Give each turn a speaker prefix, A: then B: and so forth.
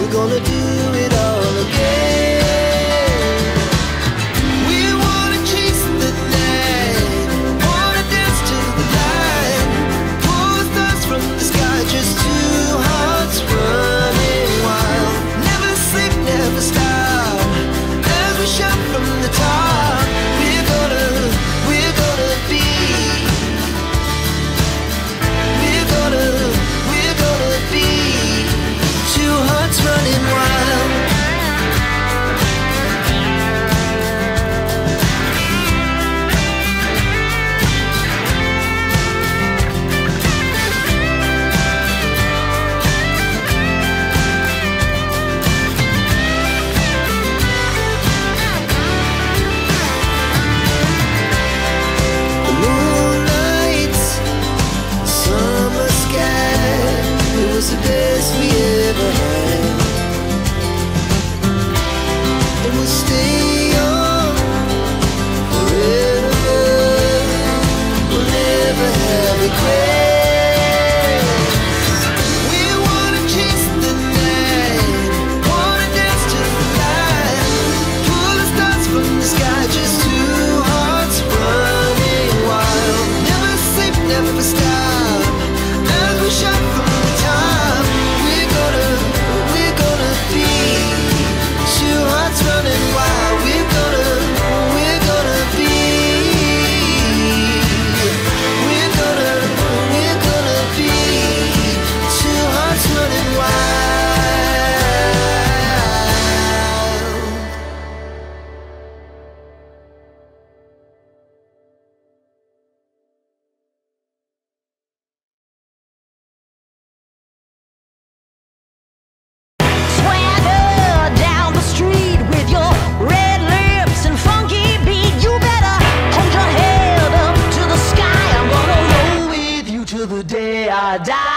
A: We're gonna do it all again. best we ever had. And we'll stay on forever. We'll never have.
B: da.